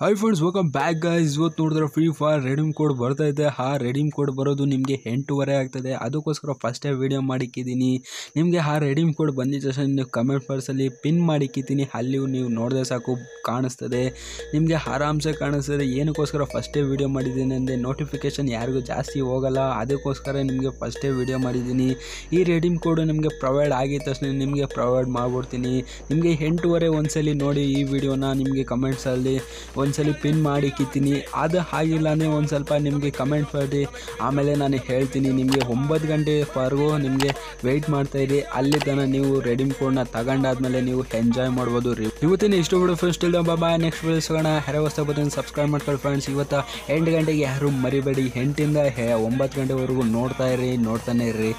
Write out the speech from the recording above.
Hi friends welcome back guys ಇವತ್ತು ನೋಡಿದ್ರೆ free fire redeem code ಬರ್ತಾ ಇದೆ. ಆ ರೆಡೀಮ್ ಕೋಡ್ ಬರೋದು ನಿಮಗೆ ಎಂಟೂವರೆ ಆಗ್ತದೆ. ಅದಕ್ಕೋಸ್ಕರ ಫಸ್ಟೇ ವೀಡಿಯೋ ಮಾಡಿಕ್ಕಿದ್ದೀನಿ ನಿಮಗೆ ಆ ರೆಡೀಮ್ ಕೋಡ್ ಬಂದಿದ್ದ ತಕ್ಷಣ ನೀವು ಕಮೆಂಟ್ ಬಾಕ್ಸಲ್ಲಿ ಪಿನ್ ಮಾಡಿಕ್ಕಿದ್ದೀನಿ ಅಲ್ಲಿ ನೀವು ನೋಡಿದ್ರೆ ಸಾಕು ಕಾಣಿಸ್ತದೆ. ನಿಮಗೆ ಆರಾಮ್ಸೆ ಕಾಣಿಸ್ತದೆ. ಏನಕ್ಕೋಸ್ಕರ ಫಸ್ಟೇ ವೀಡಿಯೋ ಮಾಡಿದ್ದೀನಿ ಅಂದರೆ ನೋಟಿಫಿಕೇಷನ್ ಯಾರಿಗೂ ಜಾಸ್ತಿ ಹೋಗಲ್ಲ. ಅದಕ್ಕೋಸ್ಕರ ನಿಮಗೆ ಫಸ್ಟೇ ವೀಡಿಯೋ ಮಾಡಿದ್ದೀನಿ. ಈ ರೆಡೀಮ್ ಕೋಡ್ ನಿಮಗೆ ಪ್ರೊವೈಡ್ ಆಗಿದ ತಕ್ಷಣ ನಿಮಗೆ ಪ್ರೊವೈಡ್ ಮಾಡ್ಬಿಡ್ತೀನಿ. ನಿಮಗೆ ಎಂಟೂವರೆ ಒಂದ್ಸಲಿ ನೋಡಿ ಈ ವಿಡಿಯೋನ ನಿಮಗೆ ಕಮೆಂಟ್ಸಲ್ಲಿ ಒಂದ್ಸಲಿ ಪಿನ್ ಮಾಡಿ ಕಿತ್ತೀನಿ ಅದು ಆಗಿಲ್ಲ ಅಂದರೆ ಒಂದು ಸ್ವಲ್ಪ ನಿಮಗೆ ಕಮೆಂಟ್ ಮಾಡಿ. ಆಮೇಲೆ ನಾನು ಹೇಳ್ತೀನಿ, ನಿಮಗೆ ಒಂಬತ್ತು ಗಂಟೆವರೆಗೂ ನಿಮಗೆ ವೆಯ್ಟ್ ಮಾಡ್ತಾ ಇರಿ. ಅಲ್ಲಿ ತನಕ ನೀವು ರೆಡಿಮ್ ಕೋಡ್ನ ತಗೊಂಡಾದ್ಮೇಲೆ ನೀವು ಎಂಜಾಯ್ ಮಾಡ್ಬೋದು. ರೀ ಇವತ್ತಿನ ಇಷ್ಟು ಬಿಡು ಫ್ರೆಂಡ್ಸ್ ಇಲ್ಲ ಬಾಬಾ ನೆಕ್ಸ್ಟ್ ವಿಡಿಯೋ ಸಿಗೋಣ. ವಸ್ತು ಹೊಸ ಸಬ್ಸ್ಕ್ರೈಬ್ ಮಾಡ್ಕೊಳ್ಳಿ ಫ್ರೆಂಡ್ಸ್ ಇವತ್ತು ಎಂಟು ಗಂಟೆಗೆ ಯಾರು ಮರಿಬೇಡಿ. ಎಂಟಿಂದ ಹೇ ಒಂಬತ್ತು ಗಂಟೆವರೆಗೂ ನೋಡ್ತಾ ಇರಿ, ನೋಡ್ತಾನೆ ಇರ್ರಿ